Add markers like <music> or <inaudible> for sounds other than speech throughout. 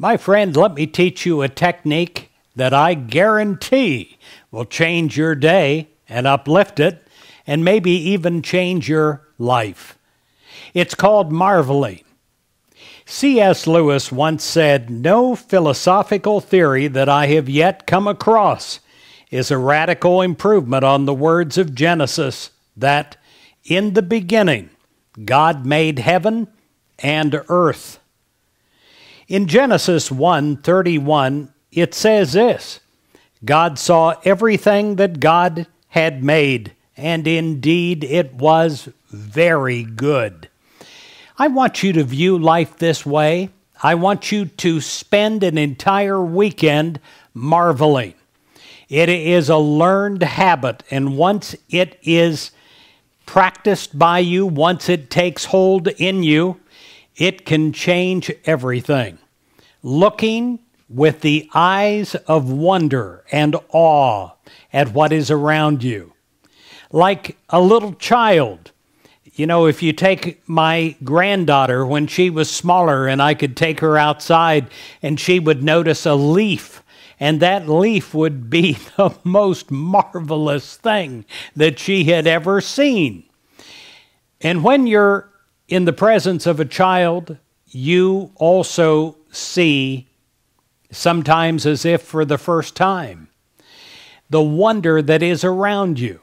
My friend, let me teach you a technique that I guarantee will change your day and uplift it, and maybe even change your life. It's called marveling. C.S. Lewis once said, No philosophical theory that I have yet come across is a radical improvement on the words of Genesis that, in the beginning, God made heaven and earth. In Genesis 1:31, it says this: God saw everything that God had made, and indeed it was very good. I want you to view life this way. I want you to spend an entire weekend marveling. It is a learned habit, and once it is practiced by you, once it takes hold in you, it can change everything. Looking with the eyes of wonder and awe at what is around you. Like a little child. You know, if you take my granddaughter when she was smaller and I could take her outside and she would notice a leaf, and that leaf would be <laughs> the most marvelous thing that she had ever seen. And when you're in the presence of a child, you also see, sometimes as if for the first time, the wonder that is around you.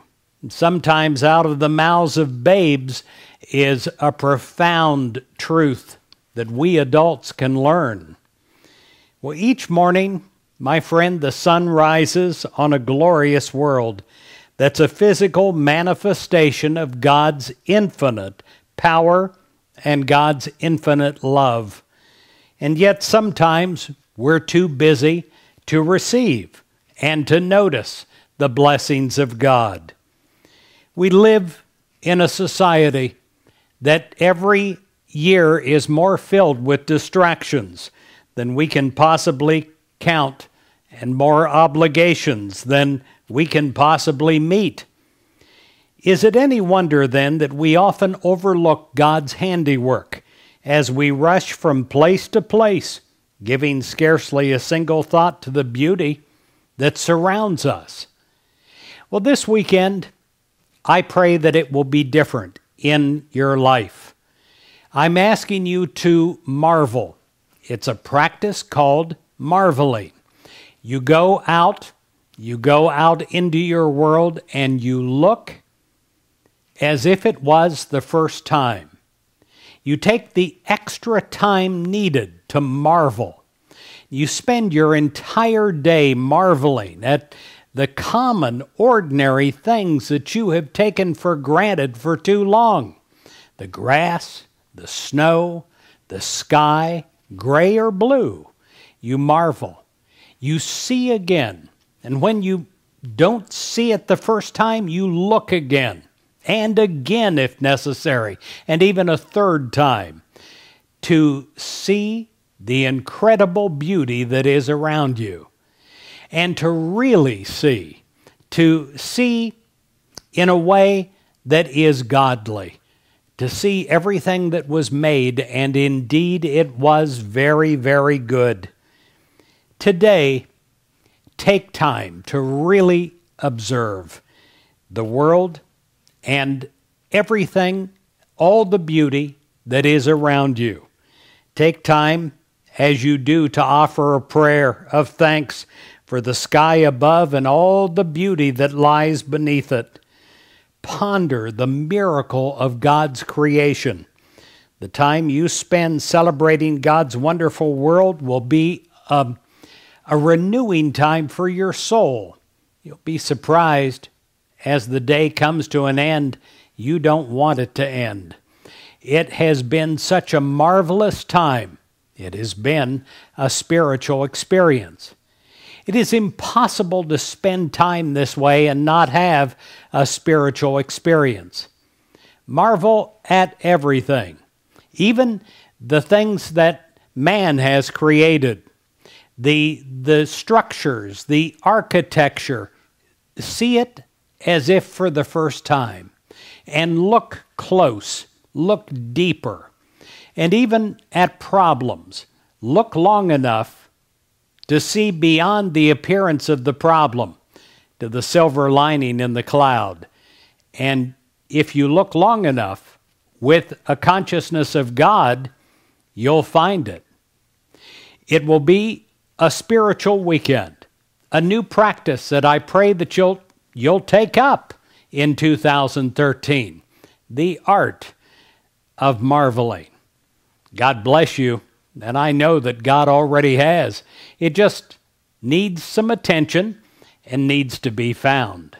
Sometimes out of the mouths of babes is a profound truth that we adults can learn. Well, each morning, my friend, the sun rises on a glorious world that's a physical manifestation of God's infinite power and God's infinite love. And yet sometimes we're too busy to receive and to notice the blessings of God. We live in a society that every year is more filled with distractions than we can possibly count and more obligations than we can possibly meet. Is it any wonder then that we often overlook God's handiwork as we rush from place to place, giving scarcely a single thought to the beauty that surrounds us? Well, this weekend, I pray that it will be different in your life. I'm asking you to marvel. It's a practice called marveling. You go out, you go out into your world, and you look as if it was the first time. You take the extra time needed to marvel. You spend your entire day marveling at the common, ordinary things that you have taken for granted for too long the grass, the snow, the sky, gray or blue. You marvel. You see again. And when you don't see it the first time, you look again and again if necessary, and even a third time, to see the incredible beauty that is around you, and to really see, to see in a way that is godly, to see everything that was made, and indeed it was very, very good. Today, take time to really observe the world and everything, all the beauty that is around you. Take time as you do to offer a prayer of thanks for the sky above and all the beauty that lies beneath it. Ponder the miracle of God's creation. The time you spend celebrating God's wonderful world will be a, a renewing time for your soul. You'll be surprised as the day comes to an end, you don't want it to end. It has been such a marvelous time. It has been a spiritual experience. It is impossible to spend time this way and not have a spiritual experience. Marvel at everything, even the things that man has created, the, the structures, the architecture. See it as if for the first time and look close, look deeper, and even at problems. look long enough to see beyond the appearance of the problem to the silver lining in the cloud. And if you look long enough with a consciousness of God, you'll find it. It will be a spiritual weekend, a new practice that I pray that you'll, you'll take up in 2013 the art of marveling. God bless you, and I know that God already has. It just needs some attention and needs to be found.